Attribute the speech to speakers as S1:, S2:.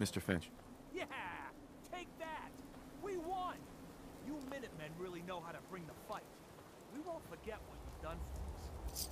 S1: Mr. Finch.
S2: Yeah! Take that! We won! You Minutemen really know how to bring the fight. We won't forget what you've done for us.